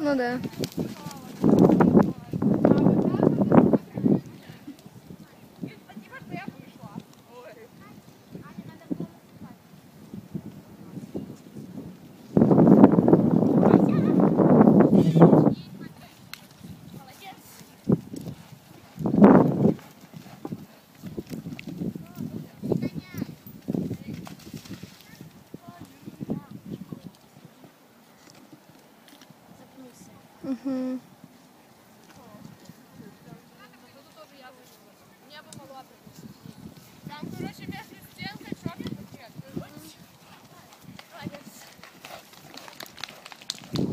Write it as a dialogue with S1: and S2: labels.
S1: Ну да. Mm-hmm.